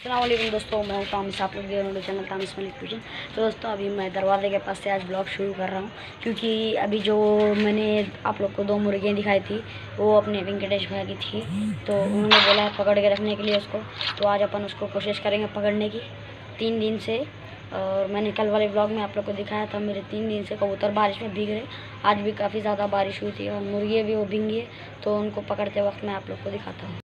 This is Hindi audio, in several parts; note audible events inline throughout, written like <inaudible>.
अल्लाम दोस्तों मैं तामिस आप लोग देख रहे चैनल तामिस मलिक किचन तो दोस्तों, अभी मैं दरवाजे के पास से आज ब्लॉग शुरू कर रहा हूँ, क्योंकि अभी जो मैंने आप लोग को दो मुर्गियाँ दिखाई थी, वो अपने वेंकटेश भाई की थी। तो उन्होंने बोला है पकड़ के रखने के लिए उसको। तो आज अपन उसको कोशिश करेंगे पकड़ने की, तीन दिन से। और मैंने कल वाले ब्लॉग में आप लोग को दिखाया था, मेरे तीन दिन से कबूतर बारिश में भीग रहे। आज भी काफ़ी ज़्यादा बारिश हुई थी और मुर्गियाँ भी वो भींगी तो उनको पकड़ते वक्त मैं आप लोग को दिखाता हूँ।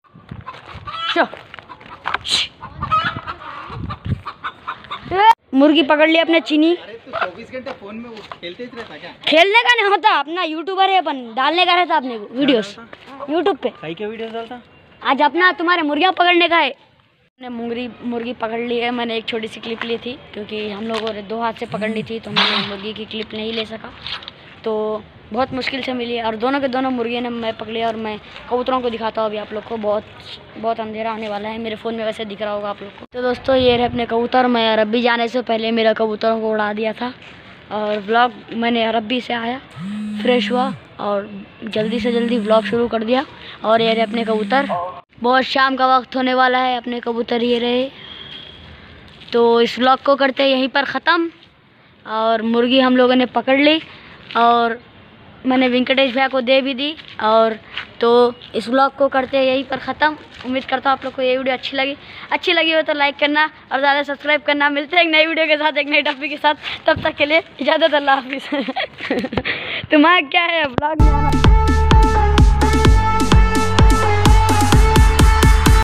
मुर्गी पकड़ ली अपने चीनी। चौबीस घंटे फ़ोन में वो खेलते ही रहता क्या? खेलने का नहीं होता अपना यूट्यूबर है अपन डालने का रहता अपने वीडियोस यूट्यूब पे। कई के वीडियो डालता? आज अपना तुम्हारे मुर्गियाँ पकड़ने का है। मैंने मुर्गी मुर्गी पकड़ ली है मैंने एक छोटी सी क्लिप ली थी क्योंकि हम लोगों ने दो हाथ से पकड़ ली थी तो मैंने मुर्गी की क्लिप नहीं ले सका। तो बहुत मुश्किल से मिली और दोनों के दोनों मुर्गियों ने मैं पकड़े और मैं कबूतरों को दिखाता हूँ अभी आप लोग को। बहुत बहुत अंधेरा आने वाला है। मेरे फ़ोन में वैसे दिख रहा होगा आप लोग को। तो दोस्तों, ये रहे अपने कबूतर। मैं अरबी जाने से पहले मेरा कबूतरों को उड़ा दिया था। और ब्लॉग मैंने अरबी से आया। फ्रेश हुआ और जल्दी से जल्दी ब्लॉग शुरू कर दिया। और ये रहे अपने कबूतर। बहुत शाम का वक्त होने वाला है अपने कबूतर ये रहे। तो इस ब्लॉग को करते यहीं पर ख़त्म। और मुर्गी हम लोगों ने पकड़ ली। और मैंने वेंकटेश भैया को दे भी दी और तो इस ब्लॉग को करते हैं यहीं पर ख़त्म। उम्मीद करता हूँ आप लोग को ये वीडियो अच्छी लगी। अच्छी लगी हो तो लाइक करना और ज़्यादा सब्सक्राइब करना। मिलते हैं एक नई वीडियो के साथ, एक नई टॉपिक के साथ। तब तक के लिए इजाज़त अल्लाह हाफिज़। <laughs> तुम्हारा क्या है ब्लॉग में